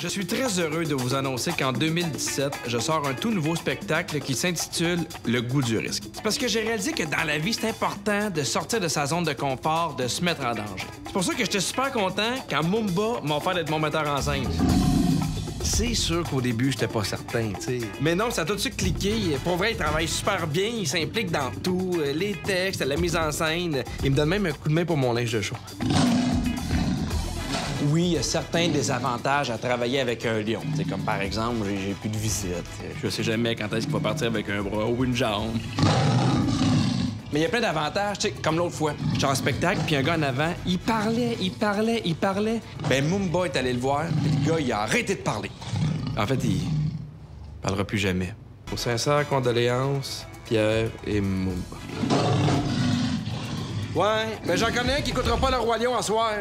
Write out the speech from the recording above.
Je suis très heureux de vous annoncer qu'en 2017, je sors un tout nouveau spectacle qui s'intitule Le goût du risque. C'est parce que j'ai réalisé que dans la vie, c'est important de sortir de sa zone de confort, de se mettre en danger. C'est pour ça que j'étais super content quand Mumba m'a offert d'être mon metteur en scène. C'est sûr qu'au début, j'étais pas certain, tu sais. Mais non, ça a tout de suite cliqué. Pour vrai, il travaille super bien, il s'implique dans tout. euh, Les textes, la mise en scène. Il me donne même un coup de main pour mon linge de show. Oui, il y a certains désavantages à travailler avec un lion. C'est comme par exemple, j'ai plus de visite. Je sais jamais quand est-ce qu'il va partir avec un bras ou une jambe. Mais il y a plein d'avantages, tu sais, comme l'autre fois. J'étais en spectacle, puis un gars en avant, il parlait, il parlait, il parlait. Ben, Mumba est allé le voir, puis le gars, il a arrêté de parler. En fait, il parlera plus jamais. Aux sincères condoléances, Pierre et Mumba. Ouais, mais j'en connais un qui écoutera pas le Roi Lion à soir.